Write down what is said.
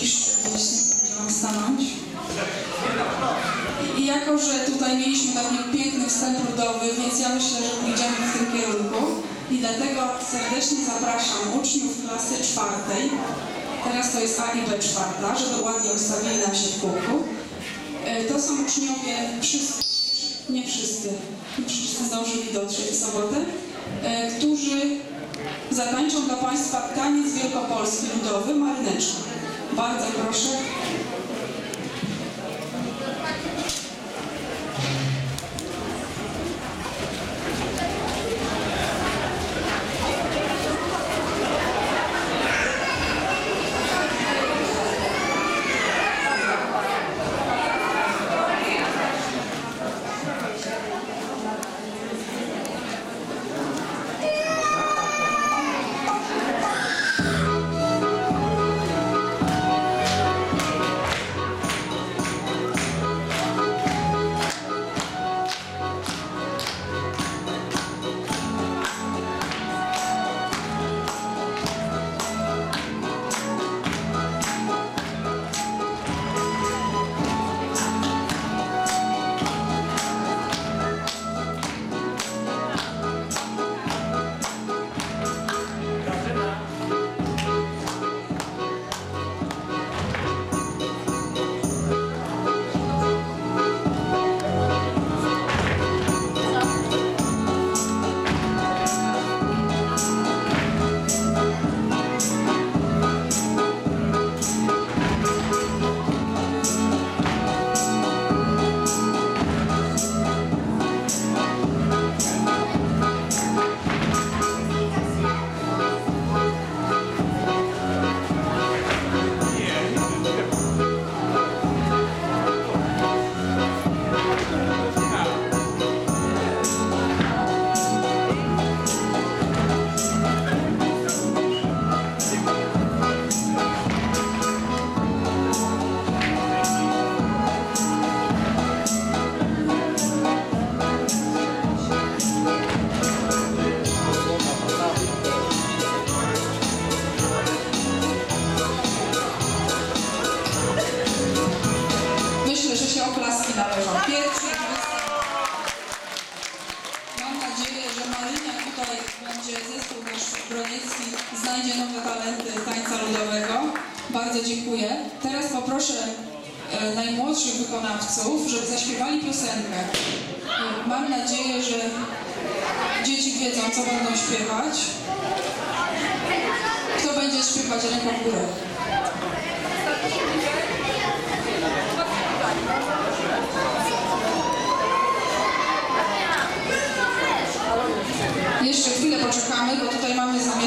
piszczy właśnie, mam stanąć. I, I jako, że tutaj mieliśmy taki piękny wstęp ludowy, więc ja myślę, że pójdziemy w tym kierunku. I dlatego serdecznie zapraszam uczniów klasy czwartej. Teraz to jest A i B czwarta, żeby ładnie ustawili nam się w kółku. E, To są uczniowie wszyscy, nie wszyscy, nie wszyscy zdążyli dotrzeć w sobotę, e, którzy zatańczą dla Państwa taniec wielkopolski ludowy Maryneczka. Bardzo proszę. Znajdzie nowe talenty tańca ludowego. Bardzo dziękuję. Teraz poproszę e, najmłodszych wykonawców, żeby zaśpiewali piosenkę. Mam nadzieję, że dzieci wiedzą, co będą śpiewać. Kto będzie śpiewać ręką w górę? Jeszcze chwilę poczekamy, bo tutaj mamy zamieszanie.